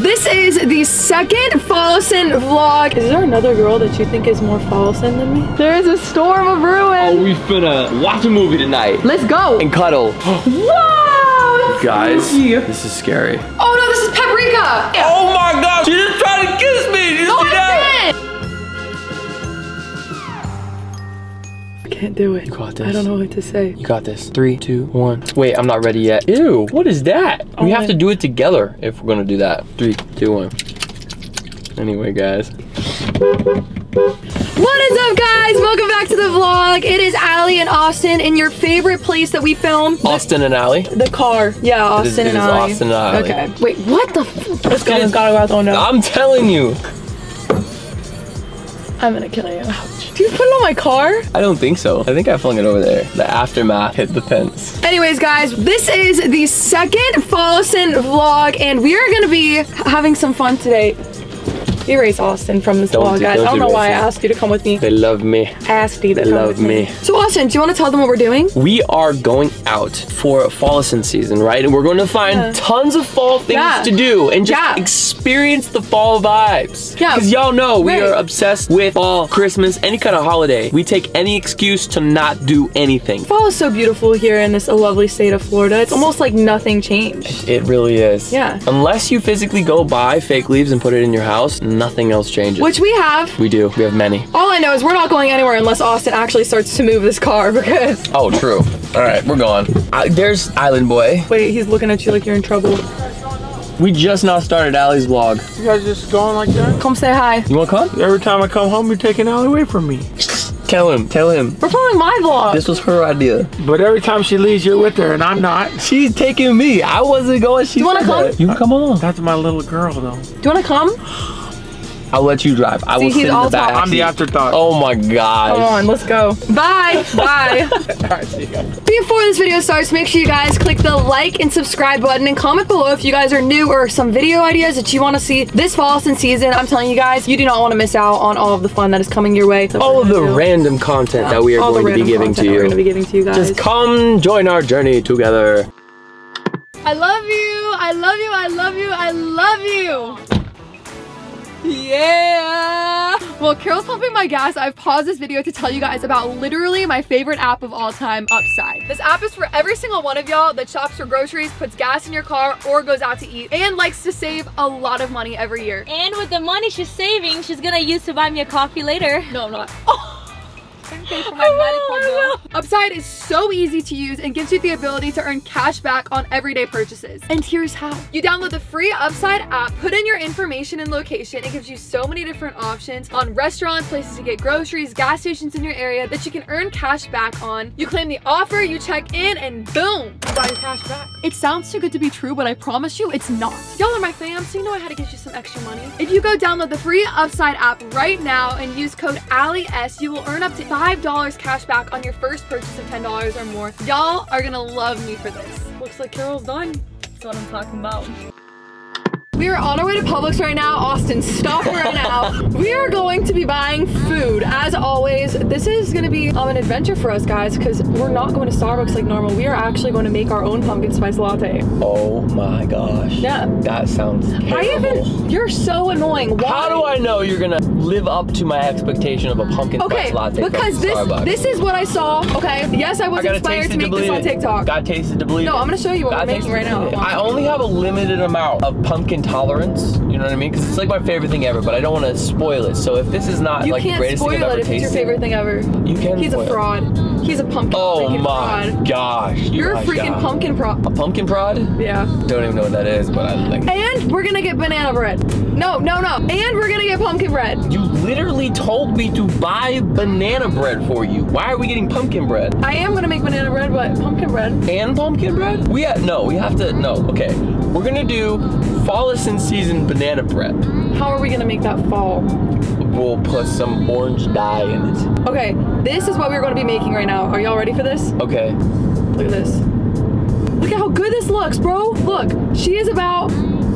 this is the second Fallison vlog. Is there another girl that you think is more Fallison than me? There is a storm of ruin. Oh, we finna uh, watch a movie tonight Let's go. and cuddle. Wow. Guys, this is scary. Oh no, this is paprika. Oh my god, she just tried to kiss me. Can't do it. You got this. I don't know what to say. You got this. Three, two, one. Wait, I'm not ready yet. Ew, what is that? Oh we have my- to do it together if we're gonna do that. Three, two, one. Anyway, guys. What is up, guys? Welcome back to the vlog. It is Allie and Austin in your favorite place that we filmed. Austin and Allie. The car. Yeah, It Austin is- and it is Allie. Austin and Allie. Okay. Wait, what the? F- let's go. Let's gotta go out the window. I'm telling you. I'm gonna kill you. Do you put it on my car? I don't think so. I think I flung it over there. The aftermath hit the fence. Anyways, guys, this is the second Fallison vlog, and we are gonna be having some fun today. Erase Austin from this Don't vlog, guys. don't I don't know erase why I asked you to come with me. They love me. I asked you to They come love with me. me. So, Austin, do you want to tell them what we're doing? We are going out for Fallison season, right? And we're going to find Yeah. tons of fall things Yeah. to do and just Yeah. experience the fall vibes. Yeah. Because y'all know we Right. are obsessed with fall, Christmas, any kind of holiday. We take any excuse to not do anything. Fall is so beautiful here in this lovely state of Florida. It's almost like nothing changed. It really is. Yeah. Unless you physically go buy fake leaves and put it in your house, nothing else changes. Which we have. we do. We have many. All I know is we're not going anywhere unless Austin actually starts to move this car because. Oh, true. All right, we're gone. Uh, there's Island Boy. Wait, he's looking at you like you're in trouble. We just now started Allie's vlog. You guys just going like that? Come say hi. You want to come? Every time I come home, you're taking Allie away from me. Tell him. Tell him. We're filming my vlog. This was her idea. But every time she leaves, you're with her, and I'm not. She's taking me. I wasn't going. She You wanna come? that. You can come along. That's my little girl, though. Do you want to come? I'll let you drive. I See, will sit in the back. I'm the afterthought. Oh my god. Come on, let's go. Bye. Bye. Before this video starts, make sure you guys click the like and subscribe button and comment below if you guys are new or some video ideas that you want to see this fall and season. I'm telling you guys, you do not want to miss out on all of the fun that is coming your way. that All of the do. random content that we are all going to be giving to content We're gonna be giving to you guys. Just come join our journey together. I love you. I love you. I love you. I love you. Yeah. Well, Carol's pumping my gas. I've paused this video to tell you guys about literally my favorite app of all time, Upside. This app is for every single one of y'all that shops for groceries, puts gas in your car, or goes out to eat, and likes to save a lot of money every year. And with the money she's saving, she's gonna use to buy me a coffee later. No, I'm not. Pay for my. Upside is so easy to use and gives you the ability to earn cash back on everyday purchases. And here's how. You download the free Upside app, put in your information and location. It gives you so many different options on restaurants, places to get groceries, gas stations in your area that you can earn cash back on. You claim the offer, you check in, and boom, you got your cash back. It sounds too good to be true, but I promise you it's not. Y'all are my fam, so you know I had to get you some extra money. If you go download the free Upside app right now and use code ALLIES, you will earn up to $5 cash back on your first purchase of $10 or more. Y'all are gonna love me for this. Looks like Carol's done. That's what I'm talking about. We are on our way to Publix right now. Austin, stop right now. We are going to be buying food. As always, this is going to be um, an adventure for us guys because we're not going to Starbucks like normal. We are actually going to make our own pumpkin spice latte. Oh my gosh. Yeah. That sounds terrible. I even, you're so annoying. Why? How do I know you're gonna live up to my expectation of a pumpkin Okay, spice latte because this Starbucks? this is what I saw. Okay, yes, I was I inspired to make this on. TikTok. Got tasted to believe No. I'm gonna show you what Got we're making right now. I only have a limited amount of pumpkin tolerance. You know what I mean? Because it's like my favorite thing ever, but I don't want to spoil it. So if this is not You like the greatest thing I've it ever if it's your favorite thing ever. you can. He's a spoil it. fraud. He's a pumpkin Oh my fraud. gosh! you You're a freaking got- pumpkin prop. A pumpkin prod? Yeah. Don't even know what that is, but I like. And we're gonna get banana bread. No, no, no. And we're gonna get pumpkin bread. You literally told me to buy banana bread for you. Why are we getting pumpkin bread? I am gonna make banana bread, but pumpkin bread. And pumpkin bread? We ha- no, we have to no. Okay, we're gonna do Fallison season banana bread. How are we gonna make that fall? We'll put some orange dye in it. Okay, this is what we're gonna be making right now. Are y'all ready for this? Okay. Look at this. Look at how good this looks, bro. Look, she is about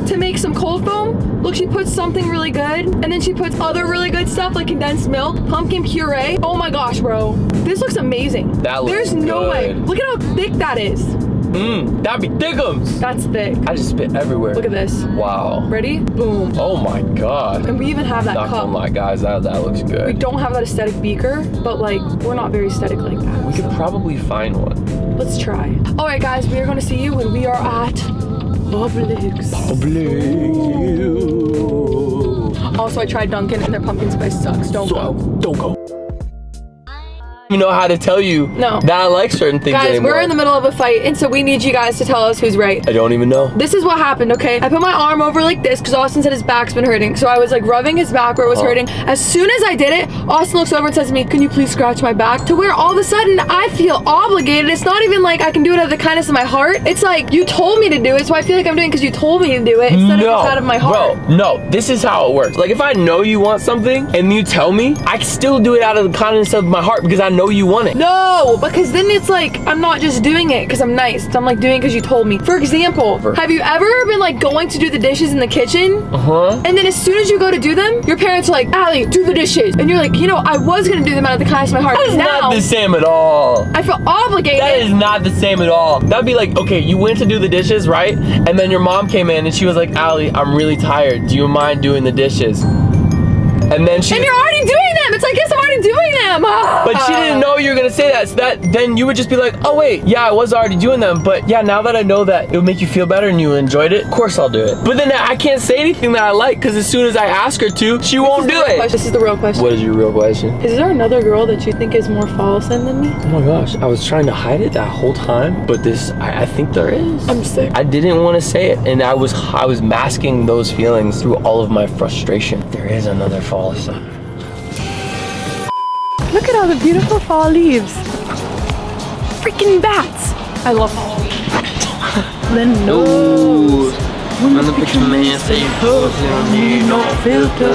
to make some cold foam. Look, she puts something really good, and then she puts other really good stuff like condensed milk, pumpkin puree. Oh my gosh, bro. This looks amazing. That looks There's no way. Look at how thick that is. Mmm, that'd be thickums. That's thick. I just spit everywhere. Look at this. Wow. Ready? Boom. Oh my god. And we even have that Not cup. gonna lie, guys, that, that looks good. We don't have that aesthetic beaker, but like we're not very aesthetic like that. We could probably find one. Let's try. All right, guys, we are going to see you when we are at Publix. Also, I tried Dunkin' and their pumpkin spice sucks. Don't go. Don't go. You know how to tell you No. that I like certain things Guys, anymore. we're in the middle of a fight, and so we need you guys to tell us who's right. I don't even know. This is what happened, okay? I put my arm over like this because Austin said his back's been hurting. So I was like rubbing his back where it was Oh. hurting. As soon as I did it, Austin looks over and says to me, Can you please scratch my back? To where all of a sudden I feel obligated. It's not even like I can do it out of the kindness of my heart. It's like you told me to do it, so I feel like I'm doing it because you told me to do it instead no, of it's out of my heart. bro, no. This is how it works. Like if I know you want something and you tell me, I can still do it out of the kindness of my heart because I know you want it. No, because then it's like I'm not just doing it because I'm nice. I'm like doing it because you told me. For example, have you ever been like going to do the dishes in the kitchen? Uh huh. And then as soon as you go to do them, your parents are like, Allie, do the dishes. And you're like, you know, I was gonna do them out of the kindness of my heart. That is now not the same at all. I feel obligated. That is not the same at all. That'd be like, okay, you went to do the dishes, right? And then your mom came in and she was like, Allie, I'm really tired. Do you mind doing the dishes? And then she and you're already. It's like, yes, I'm already doing them. But she didn't know you were gonna say that. So that then you would just be like, oh wait, yeah, I was already doing them. But yeah, now that I know that it would make you feel better and you enjoyed it, of course I'll do it. But then I can't say anything that I like because as soon as I ask her to, she won't do it. This is the real question. What is your real question? Is there another girl that you think is more Fallison than me? Oh my gosh, I was trying to hide it that whole time, but this, I, I think there is. I'm sick. I didn't want to say it, and I was, I was masking those feelings through all of my frustration. There is another fall sign. Look at all the beautiful fall leaves. Freaking bats. I love Halloween. Lynn knows. When the picture man say no filter,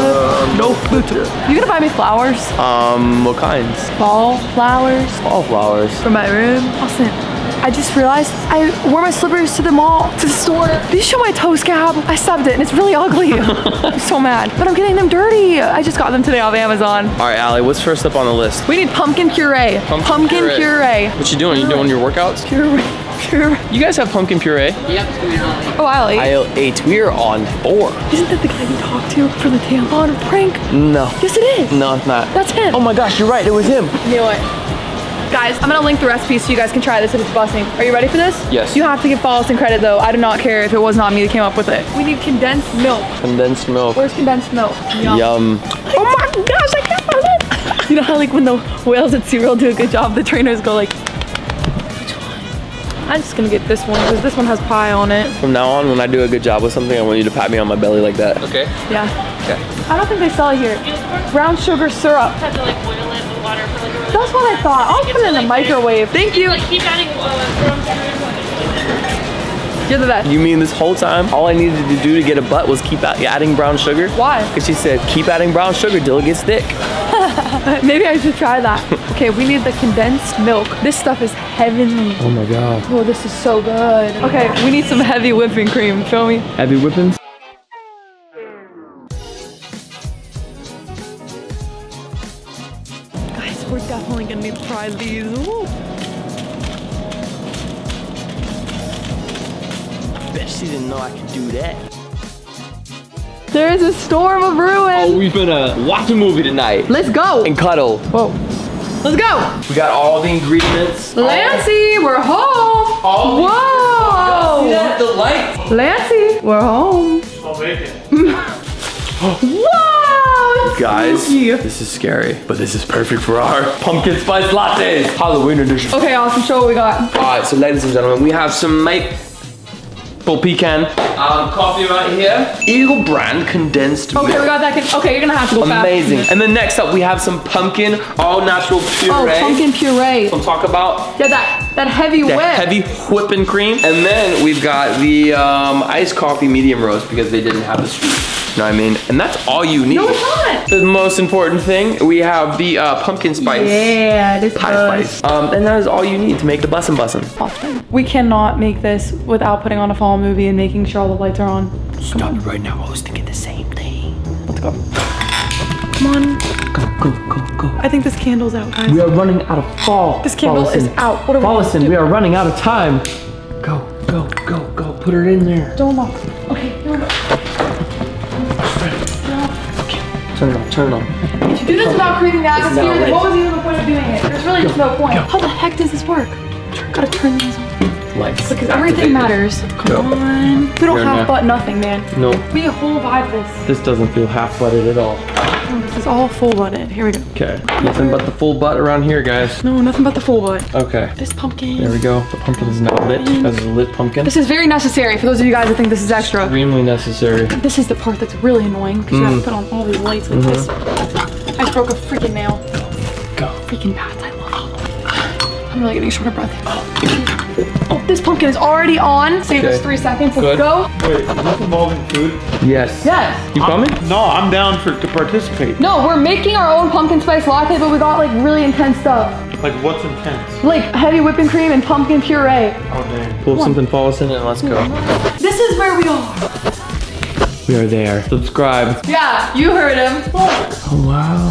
no filter. You gonna buy me flowers? Um, what kinds? Fall flowers All flowers. for my room. Austin, I just realized I wore my slippers to the mall, to the store. These show my toe scab? I stubbed it and it's really ugly. I'm so mad. But I'm getting them dirty. I just got them today off Amazon. All right, Allie, what's first up on the list? We need pumpkin puree. Pumpkin, puree. puree. What you doing? You doing your workouts? Puree. Puree. You guys have pumpkin puree? Yep. Oh, Allie. Aisle eight. We are on four. Isn't that the guy you talked to for the tampon prank? No. Yes, it is. No, it's not. That's him. Oh my gosh, you're right. It was him. Knew it. Guys, I'm gonna link the recipe so you guys can try this if it's busting. Are you ready for this? Yes. You have to give Fallison credit though. I do not care if it was not me that came up with it. We need condensed milk. Condensed milk. Where's condensed milk? Yum. Oh my gosh, I can't find it. You know how like when the whales at SeaWorld do a good job, the trainers go like, which one? I'm just gonna get this one because this one has pie on it. From now on, when I do a good job with something, I want you to pat me on my belly like that. Okay. Yeah. Okay. I don't think they sell it here. Brown sugar syrup. That's what I thought. I'll put it in the microwave. Thank you. keep adding uh, brown sugar. You're the best. You mean this whole time, all I needed to do to get a butt was keep a- adding brown sugar? Why? Because she said, keep adding brown sugar till it gets thick. Maybe I should try that. okay, we need the condensed milk. This stuff is heavenly. Oh my god. Oh, this is so good. Okay, we need some heavy whipping cream. Show me. Heavy whippings? Try these. Ooh. Bet she didn't know I could do that. There is a storm of ruin. Oh, we've been uh, watch a movie tonight Let's go. and cuddle. Whoa. Let's go. We got all the ingredients. Lancy, we're home. Oh. Whoa. See that? The light. Lancy, we're home. Whoa. Guys, spooky. this is scary, but this is perfect for our pumpkin spice lattes. Halloween edition. Okay, awesome. Show what we got. All right, so ladies and gentlemen, we have some maple pecan um, coffee right here. Eagle brand condensed Okay, milk. we got that. Okay, you're gonna have to go fast. Amazing. And then next up, we have some pumpkin all natural puree. Oh, pumpkin puree. We'll talk about Yeah, that that heavy the whip. heavy whipping cream. And then we've got the um, iced coffee medium roast because they didn't have the sweet. You know what I mean? And that's all you need. No, it's not. The most important thing, we have the uh, pumpkin spice. Yeah, this Pie does. spice. Um, and that is all you need to make the bussin' bussin'. Awesome. We cannot make this without putting on a fall movie and making sure all the lights are on. Stop it right now. I was thinking the same thing. Let's go. Come on. Go, go, go, go. I think this candle's out, guys. We are running out of fall. This candle is out. What are we Fallison, we are running out of time. Go, go, go, go. Put her in there. Don't lock. Okay, here Turn it on, turn it on. If you do this without creating the atmosphere, not then what was even the point of doing it? There's really just no point. How the heck does this work? Gotta turn these on. Lights. Because everything matters. Go. Come on. We don't Here have now. but nothing, man. No, We a whole vibe this. this doesn't feel half-butted at all. Oh, this is all full butted. Here we go. Okay, nothing but the full butt around here, guys. No, nothing but the full butt. Okay, This pumpkin. there we go. The pumpkin is now lit. As a lit pumpkin. This is very necessary for those of you guys that think this is extra. Extremely necessary. This is the part that's really annoying because you have to mm. put on all these lights like mm-hmm. this. I broke a freaking nail. Go. Freaking bats, I love them. I'm really getting short of breath. Oh, this pumpkin is already on. Save us three seconds. Let's go. Wait, is this involving food? Yes. Yes. You coming? No, I'm down for to participate. No, we're making our own pumpkin spice latte, but we got like really intense stuff. Like what's intense? Like heavy whipping cream and pumpkin puree. Oh dang. Pull something, follow us in, and let's go. This is where we are. We are there. Subscribe. Yeah, you heard him. Oh, wow.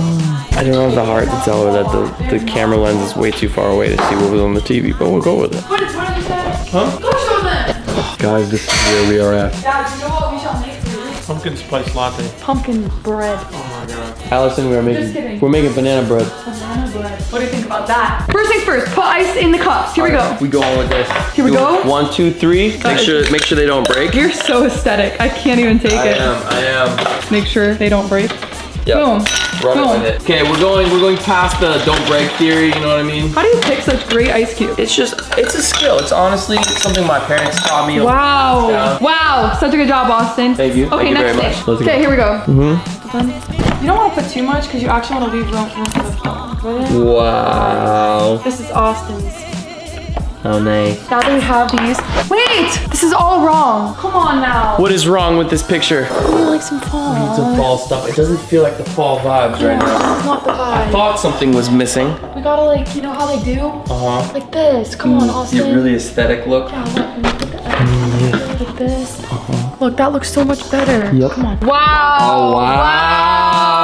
I don't have the heart to tell her that the, the camera lens is way too far away to see what was on the TV, but we'll go with it. What, what did? Huh? Go show them. Guys, this is where we are at. Dad, you know what we shall make today? Pumpkin spice latte. Pumpkin bread. Oh my god. Allison, we are Just making kidding. we're making banana bread. Banana bread. What do you think about that? First things first, put ice in the cups. Here we go. We go on with this. Here we Do go. One, two, three. Make is- sure make sure they don't break. You're so aesthetic. I can't even take I it. I am, I am. Make sure they don't break. Yep. Boom. Run Boom. with it. Okay, we're going we're going past the don't break theory, you know what I mean? How do you pick such great ice cubes? It's just it's a skill. It's honestly something my parents taught me. Wow. Yeah. Wow. Such a good job, Austin. Thank you. Okay, Thank you next very much. Let's go. Okay, here we go. Mm-hmm. You don't want to put too much because you actually want to leave room room for the pumpkin. Wow. This is Austin's. Oh nice. Now that we have these. Wait! This is all wrong. Come on now. What is wrong with this picture? We need like some fall. Some fall stuff. It doesn't feel like the fall vibes right now. This is not the vibe. I Thought something was missing. We gotta like, you know how they do? Uh-huh. Like this. Come on, mm, Austin. Your really aesthetic look. Yeah, look, and put the X mm. like this. Uh-huh. Look, that looks so much better. Yep. Come on. Wow. Oh wow.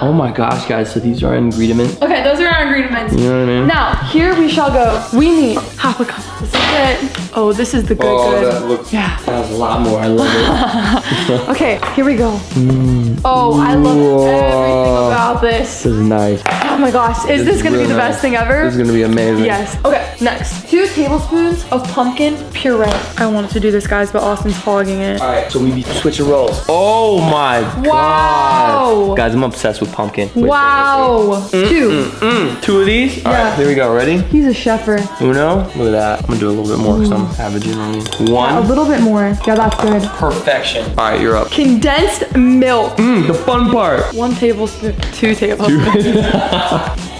Oh my gosh, guys. So these are ingredients. Okay, those are our ingredients. You know what I mean? Now, here we shall go. We need half a cup. This is it. Oh, this is the good Oh, good. that looks. Yeah. That was a lot more. I love it. Okay, here we go. Mm. Oh, I love Whoa. everything about this. this is nice. Oh my gosh, is this, is gonna be real the nice. best thing ever? This is gonna be amazing. Yes. Okay, next. Two tablespoons of pumpkin puree. I wanted to do this, guys, but Austin's hogging it. All right, so we be switching roles. Oh my Wow. god. Guys, I'm obsessed with pumpkin. Wait, Wow. Two. Mm, mm, mm, two of these? All right, Yeah. here we go. Ready? He's a shepherd. Uno. Look at that. I'm gonna do a little bit more because I'm averaging on these. A little bit more. Yeah, that's good. Perfection. All right, you're up. Condensed milk. Mm, the fun part. One tablespoon. Two tablespoons.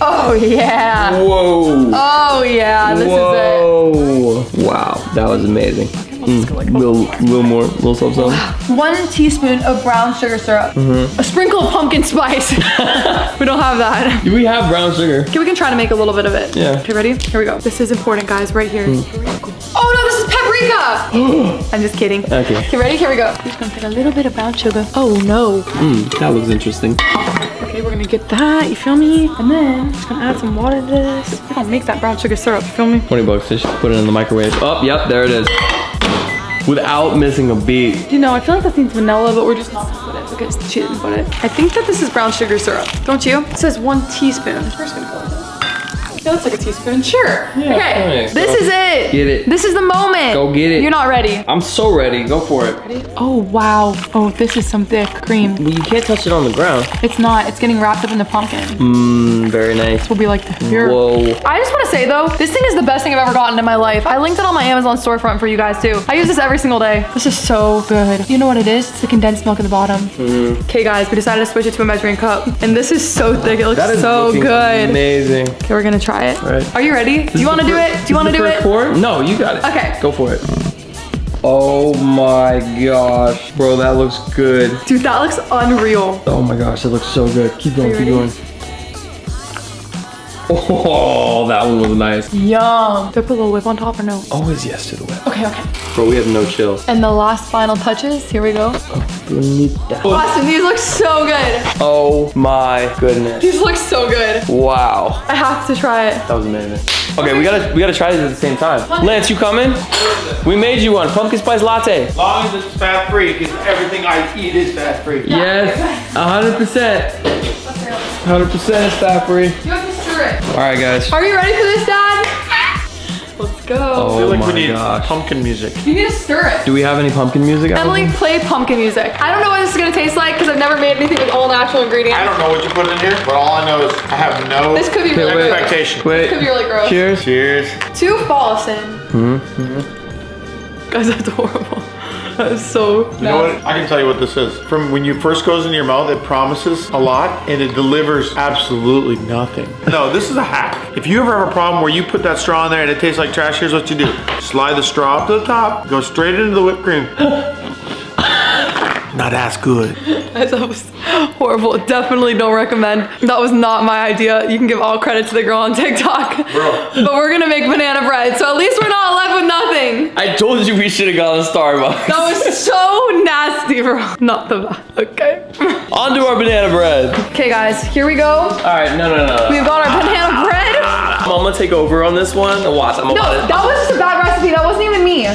Oh yeah. Whoa. Oh yeah. This is Whoa. Wow, that was amazing. Mm, little, little more, little something. something. One teaspoon of brown sugar syrup. A sprinkle of pumpkin spice. we don't have that. Do we have brown sugar? Okay, we can try to make a little bit of it. Yeah. Okay, ready? Here we go. This is important, guys, right here. Oh no, this is paprika! I'm just kidding. Okay. Okay, ready? Here we go. We're just gonna take a little bit of brown sugar. Oh no. Mm, that looks interesting. Okay, we're gonna get that, you feel me? And then, just gonna add some water to this. We're gonna make that brown sugar syrup, you feel me? 20 bucks, just put it in the microwave. Oh, yep, there it is. Without missing a beat. You know, I feel like this needs vanilla, but we're just not gonna put it because she didn't put it. I think that this is brown sugar syrup, don't you? It says one teaspoon. We're just gonna go with it. That looks like a teaspoon. Sure. okay. fine. This Go. is it. Get it. This is the moment. Go get it. You're not ready. I'm so ready. Go for it. Ready? Oh wow. Oh, this is some thick cream. Well, you can't touch it on the ground. It's not. It's getting wrapped up in the pumpkin. Mmm, very nice. This will be like the here. Whoa. I just want to say though, this thing is the best thing I've ever gotten in my life. I linked it on my Amazon storefront for you guys too. I use this every single day. This is so good. You know what it is? It's the condensed milk at the bottom. Mm-hmm. Okay guys, we decided to switch it to a measuring cup. And this is so thick. It looks That is so good. amazing. Okay, we're gonna try it. Right. Are you ready? Do you want to do it? Do you want to do it? Pour? No, you got it. Okay. Go for it. Oh my gosh. Bro, that looks good. Dude, that looks unreal. Oh my gosh, it looks so good. Keep going, keep you going. Oh, that one was nice. Yum. Do I put a little whip on top or no? Always yes to the whip. Okay, okay. Bro, we have no chill. And the last final touches. Here we go. Bonita. Oh, Austin, these look so good. Oh my goodness. These look so good. Wow. I have to try it. That was amazing. Okay, we gotta we gotta try this at the same time. Lance, you coming? We made you one. Pumpkin spice latte. As long as it's fat free, because everything I eat is fat free. Yes, hundred percent. Hundred percent is fat free. You have to stir it. All right, guys. Are you ready for this, Dad? Let's go. I Oh feel like my we need gosh. pumpkin music. You need to stir it. Do we have any pumpkin music? Emily, play pumpkin music. I don't know what this is gonna taste like because I've never made anything with all natural ingredients. I don't know what you put in here, but all I know is I have no This could be really wait. gross. expectation. Wait. Could be really gross. Cheers. Cheers. Two Fallison. Hmm? Mm-hmm. Guys, that's horrible. That is so You know what? I can tell you what this is. From when you first goes into your mouth, it promises a lot and it delivers absolutely nothing. No, this is a hack. If you ever have a problem where you put that straw in there and it tastes like trash, here's what you do. Slide the straw up to the top, go straight into the whipped cream. Not as good. That was horrible. Definitely don't recommend. That was not my idea. You can give all credit to the girl on TikTok. Bro. But we're gonna make banana bread, so at least we're not left with nothing. I told you we should have gone to Starbucks. That was so nasty, bro. Not the best. Okay. On to our banana bread. Okay, guys, here we go. All right, no, no, no. We've got our banana bread. I'm gonna take over on this one. Watch, I'm No, about to, that was just a bad recipe. That wasn't even me.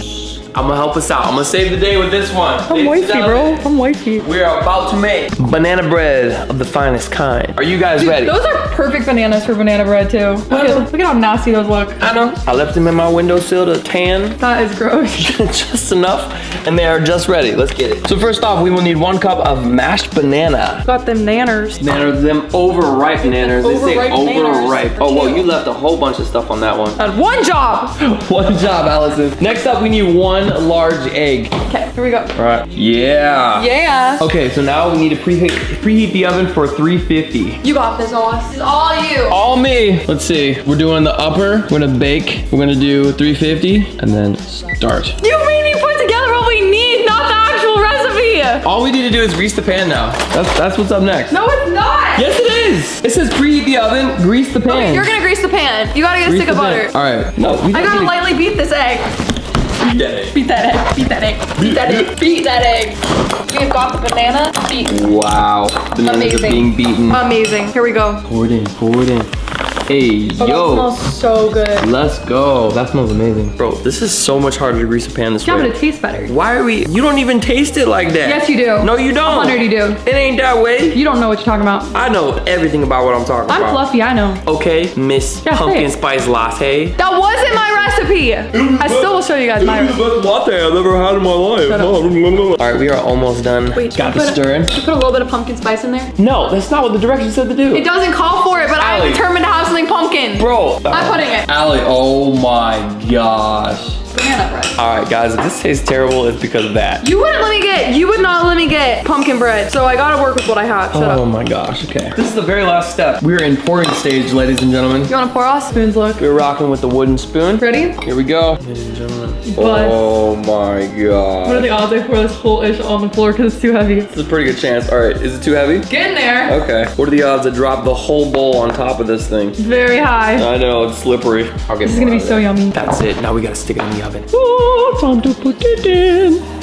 I'm gonna help us out. I'm gonna save the day with this one. I'm wifey, bro. I'm wifey. We are about to make banana bread of the finest kind. Are you guys ready? Those are perfect bananas for banana bread too. Look at, look at how nasty those look. I know. I left them in my windowsill to tan That is gross. just enough, and they are just ready. Let's get it. So first off, we will need one cup of mashed banana. Got them nanners. Nanners, them overripe nanners. They say Overripe nanners. overripe. Oh, well, you left a whole bunch of stuff on that one. Had one job. One job, Allison. Next up, we need one large egg. Okay, here we go. All right. Yeah. Yeah. Okay, so now we need to preheat, preheat the oven for 350. You got this, Oz. This is all you. All me. Let's see. We're doing the upper. We're gonna bake. We're gonna do 350 and then start. You made me put together what we need, not the actual recipe. All we need to do is grease the pan now. That's that's what's up next. No, it's not. Yes, it is. It says preheat the oven, grease the pan. You're gonna grease the pan. You gotta get a Grease stick of butter. All right. No, we I gotta lightly beat this egg. Beat that egg. Beat that egg. Beat that egg. Beat that egg. Beat that egg. We've got the banana. Beat. Wow. Bananas are Amazing. being beaten. Amazing. Here we go. Pour it in. Pour it in. Hey, Oh, yo. that smells so good. Let's go. That smells amazing. Bro, this is so much harder to grease a pan this Yeah, but way. it tastes better. Why are we? You don't even taste it like that. Yes, you do. No, you don't. 100 you do. It ain't that way. You don't know what you're talking about. I know everything about what I'm talking about. I'm fluffy, I know. Okay, Miss Yeah, Pumpkin. Spice Latte. That wasn't my recipe. I still will show you guys my recipe. the best latte I've ever had in my life. Oh, All right, we are almost done. Wait, got the we put- stirring. should we Put a little bit of pumpkin spice in there. No, that's not what the directions said to do. It doesn't call for it, but I'm determined to have something pumpkin. Bro, I'm putting it. Allie, oh my gosh. Banana bread. All right, guys, if this tastes terrible, it's because of that. You wouldn't let me get, you would not let me get pumpkin bread. So I gotta work with what I have. Shut Oh up. my gosh, okay. This is the very last step. We're in pouring stage, ladies and gentlemen. You wanna pour us? Spoons look. We're rocking with the wooden spoon. Ready? Here we go. Ladies and gentlemen. Bud. Oh my god. What are the odds I pour this whole ish on the floor because it's too heavy? This is a pretty good chance. All right, is it too heavy? Get in there. Okay. What are the odds I drop the whole bowl on top of this thing? Very high. I know, it's slippery. I'll get This is gonna be so yummy. That's it. Now we gotta stick it in the oven. Oh, time to put it in.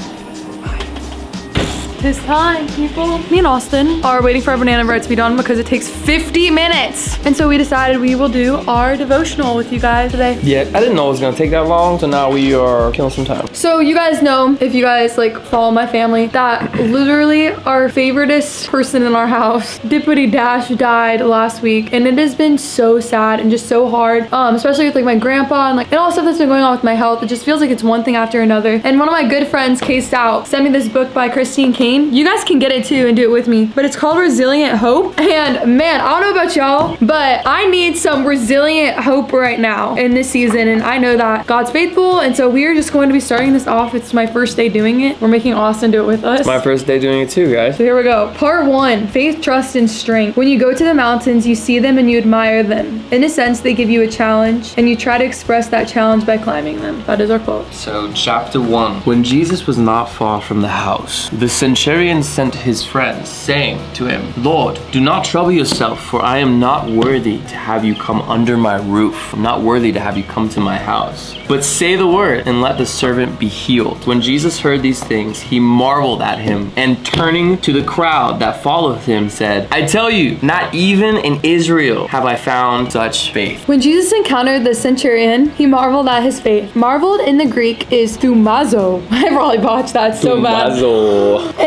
This time, people. Me and Austin are waiting for our banana bread to be done because it takes 50 minutes. And so we decided we will do our devotional with you guys today. Yeah, I didn't know it was gonna take that long, so now we are killing some time. So you guys know, if you guys like follow my family, that literally our favoriteest person in our house, Dippity Dash, died last week, and it has been so sad and just so hard. Um, especially with like my grandpa and like and all the stuff that's been going on with my health. It just feels like it's one thing after another. And one of my good friends, Kay Out, sent me this book by Christine Caine. You guys can get it too and do it with me, but it's called Resilient Hope. And man, I don't know about y'all, but I need some resilient hope right now in this season, and I know that God's faithful, and so we are just going to be starting this off. It's my first day doing it. We're making Austin do it with us. My first day doing it too, guys. So here we go. Part one faith, trust, and strength. When you go to the mountains, you see them and you admire them. In a sense, they give you a challenge, and you try to express that challenge by climbing them. That is our quote. So, chapter one. When Jesus was not far from the house, the centurion centurion sent his friends, saying to him, Lord, do not trouble yourself, for I am not worthy to have you come under my roof. I'm not worthy to have you come to my house. But say the word, and let the servant be healed. When Jesus heard these things, he marveled at him, and turning to the crowd that followed him, said, I tell you, not even in Israel have I found such faith. When Jesus encountered the centurion, he marveled at his faith. Marveled in the Greek is thumazo. I probably botched that so bad.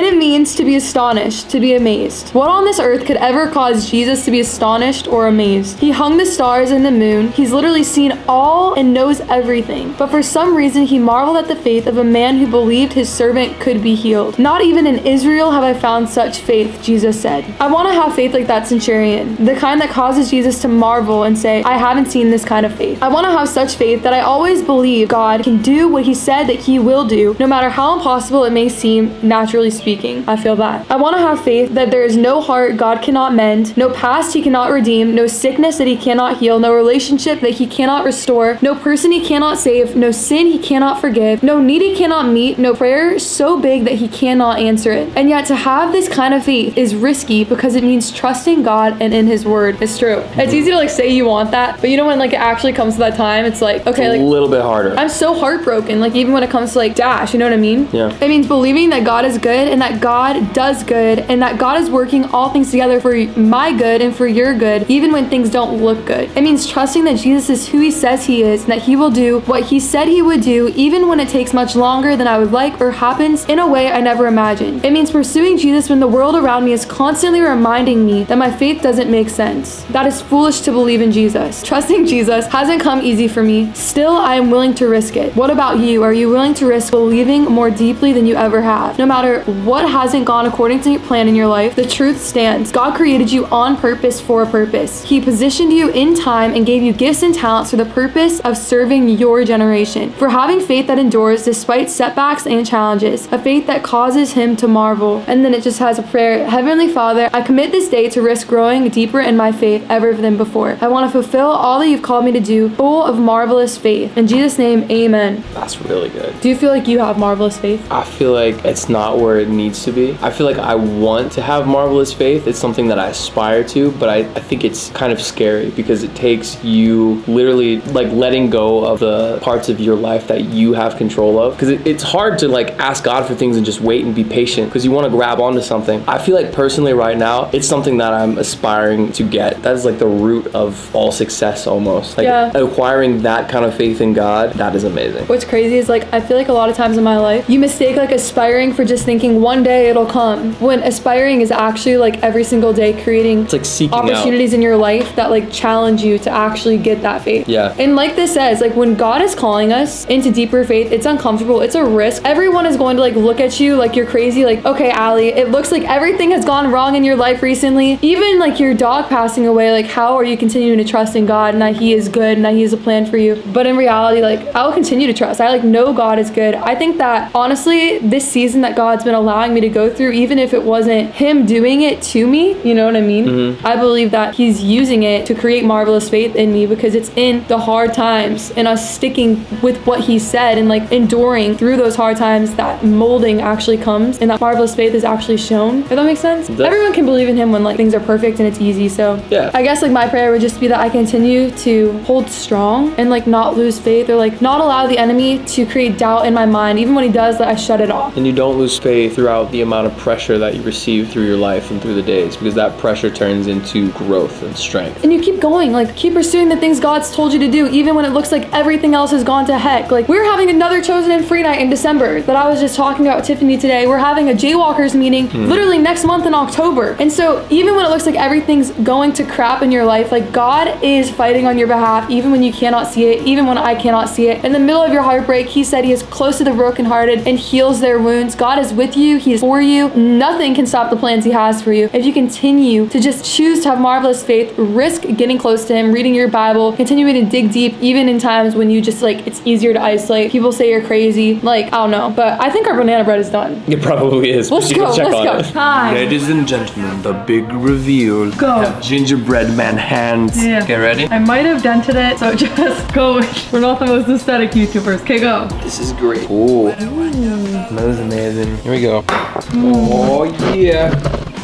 It means to be astonished, to be amazed. What on this earth could ever cause Jesus to be astonished or amazed? He hung the stars and the moon. He's literally seen all and knows everything. But for some reason, he marveled at the faith of a man who believed his servant could be healed. Not even in Israel have I found such faith, Jesus said. I want to have faith like that centurion, the kind that causes Jesus to marvel and say, I haven't seen this kind of faith. I want to have such faith that I always believe God can do what he said that he will do, no matter how impossible it may seem, naturally speaking. I feel that. I want to have faith that there is no heart God cannot mend, no past he cannot redeem, no sickness that he cannot heal, no relationship that he cannot restore, no person he cannot save, no sin he cannot forgive, no need he cannot meet, no prayer so big that he cannot answer it. And yet to have this kind of faith is risky because it means trusting God and in his word. It's true. It's easy to like say you want that, but you know when like it actually comes to that time, it's like, okay, like a little bit harder. I'm so heartbroken, like even when it comes to like Dash, you know what I mean? Yeah. It means believing that God is good and that God does good and that God is working all things together for my good and for your good, even when things don't look good. It means trusting that Jesus is who he says he is and that he will do what he said he would do, even when it takes much longer than I would like or happens in a way I never imagined. It means pursuing Jesus when the world around me is constantly reminding me that my faith doesn't make sense. That is foolish to believe in Jesus. Trusting Jesus hasn't come easy for me. Still, I am willing to risk it. What about you? Are you willing to risk believing more deeply than you ever have? No matter what hasn't gone according to your plan in your life, the truth stands. God created you on purpose for a purpose. He positioned you in time and gave you gifts and talents for the purpose of serving your generation. For having faith that endures despite setbacks and challenges, a faith that causes him to marvel. And then it just has a prayer Heavenly Father, I commit this day to risk growing deeper in my faith ever than before. I want to fulfill all that you've called me to do, full of marvelous faith. In Jesus' name, amen. That's really good. Do you feel like you have marvelous faith? I feel like it's not where it needs to be. I feel like I want to have marvelous faith. It's something that I aspire to, but I, I think it's kind of scary because it takes you literally like letting go of the parts of your life that you have control of. Because it, it's hard to like ask God for things and just wait and be patient because you want to grab onto something. I feel like personally right now, it's something that I'm aspiring to get. That is like the root of all success almost. Like Yeah. acquiring that kind of faith in God, that is amazing. What's crazy is like I feel like a lot of times in my life you mistake like aspiring for just thinking one day it'll come when aspiring is actually like every single day creating It's like seeking out. opportunities in your life that like challenge you to actually get that faith. Yeah. And like this says, like when God is calling us into deeper faith, it's uncomfortable. It's a risk. Everyone is going to like look at you like you're crazy. Like, okay, Allie, it looks like everything has gone wrong in your life recently. Even like your dog passing away, like how are you continuing to trust in God and that He is good and that He has a plan for you? But in reality, like I will continue to trust. I like know God is good. I think that honestly, this season that God's been allowing me to go through, even if it wasn't Him doing it to me, you know what I mean? Mm-hmm. I believe that He's using it to create marvelous faith in me because it's in the hard times and us sticking with what He said and like enduring through those hard times that molding actually comes and that marvelous faith is actually shown. If that makes sense? That- Everyone can believe in Him when like things are perfect and it's easy. So Yeah. I guess like my prayer would just be that I continue to hold strong and like not lose faith or like not allow the enemy to create doubt in my mind. Even when he does, that I shut it off. And you don't lose faith throughout the amount of pressure that you receive through your life and through the days because that pressure turns into growth and strength. And you keep going, like keep pursuing the things God's told you to do, even when it looks like everything else has gone to heck. Like we're having another chosen and free night in December that I was just talking about with Tiffany today. We're having a Jaywalkers meeting hmm. literally next month in October. And so even when it looks like everything's going to crap in your life, like God is fighting on your behalf, even when you cannot see it, even when I cannot see it. In the middle of your heartbreak, He said He is close to the brokenhearted and heals their wounds. God is with you, He is for you. Nothing can stop the plans He has for you. If you continue to just choose to have marvelous faith, risk getting close to Him, reading your Bible, continuing to dig deep, even in times when you just like it's easier to isolate. People say you're crazy. Like, I don't know. But I think our banana bread is done. It probably is. Let's go, check let's on go. it. Hi. Ladies and gentlemen, the big reveal. Go. Gingerbread man hands. Yeah. Get ready? I might have dented it, so just go. We're not the most aesthetic YouTubers. Okay, go. This is great. Ooh. That was amazing. Here we go. Oh yeah.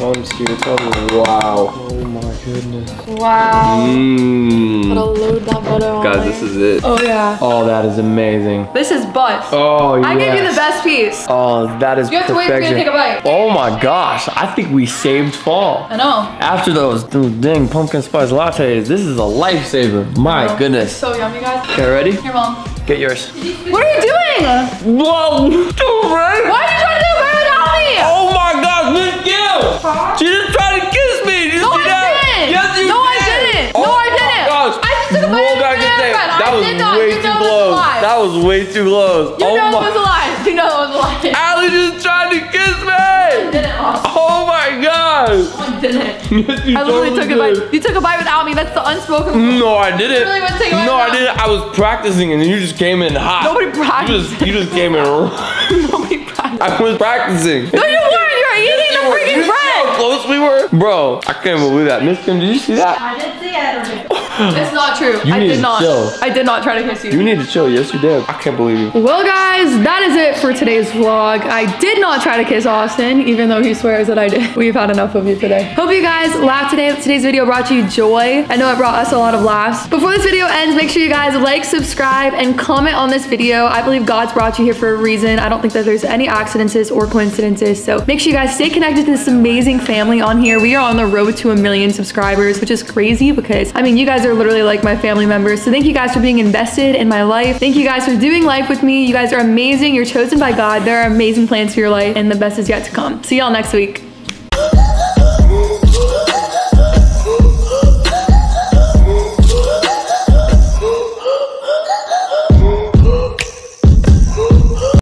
Come here, come Wow. Oh my goodness. Wow. Mmm. Gotta load that butter on Guys, this is it. Oh yeah. Oh, that is amazing. This is bust. Oh yeah. I gave you the best piece. Oh, that is You have to wait for me to take a bite. Oh my gosh, I think we saved fall. I know. After those, those dang pumpkin spice lattes, this is a lifesaver. My oh, goodness. So yummy, guys. Okay, ready? Here, mom. Get yours. What are you doing? Whoa! Too right? Why are you trying to She just tried to kiss me! Did you No, see I that? didn't. Yes, you No, I did! didn't. Oh No, I didn't. Gosh. I just took a bite back and say, that I was way You too know that's a close. That was way too close. You oh know my. it was a lie. You know it was a lie. Allie just tried to kiss me! I didn't, Oh, oh my gosh! I didn't. Yes, you I literally totally took a bite. You took a bite without me. That's the unspoken rule. No, I didn't. really went to take a bite no, I didn't. I was practicing and then you just came in hot. Nobody You practiced. just, you just came in. Nobody practiced. I was practicing. No, you weren't. You're eating the You freaking bread. Close we were? Bro, I can't believe that. Miss Kim, did you see that? I didn't see it. It's not true. You I need did to not. chill. I did not try to kiss You You need to chill. Yes, you did. I can't believe you. Well, guys, that is it for today's vlog. I did not try to kiss Austin, even though he swears that I did. We've had enough of you today. Hope you guys laughed today. Today's video brought you joy. I know it brought us a lot of laughs. Before this video ends, make sure you guys like, subscribe, and comment on this video. I believe God's brought you here for a reason. I don't think that there's any accidents or coincidences. So make sure you guys stay connected to this amazing family on here. We are on the road to a million subscribers, which is crazy because, I mean, you guys are literally like my family members. So thank you guys for being invested in my life. Thank you guys for doing life with me. You guys are amazing. You're chosen by God. There are amazing plans for your life, and the best is yet to come. See y'all next week.